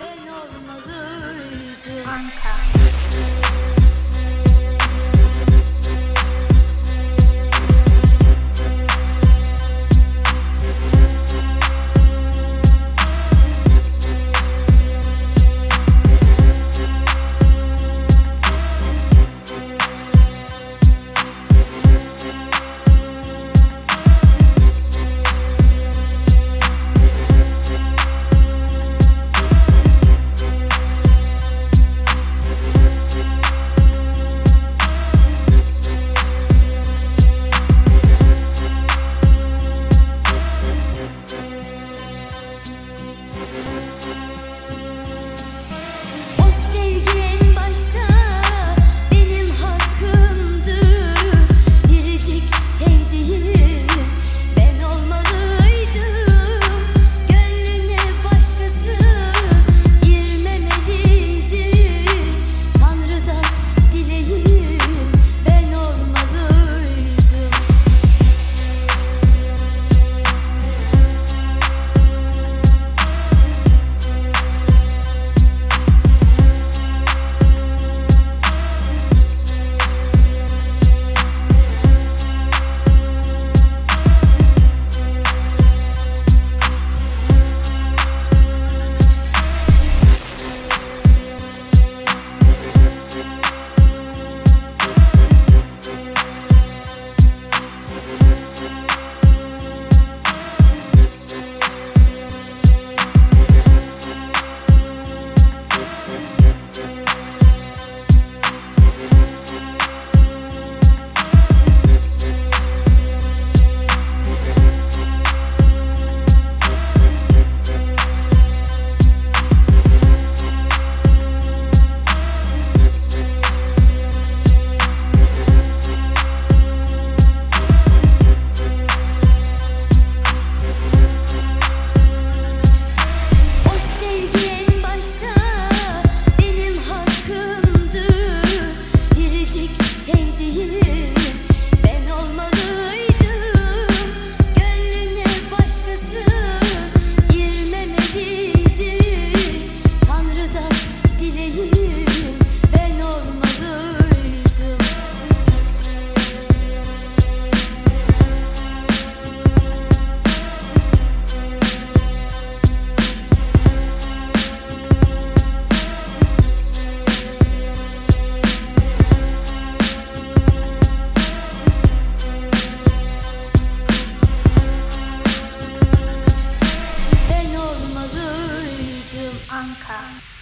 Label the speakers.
Speaker 1: Ben olmalıydım
Speaker 2: Anka. Anchor.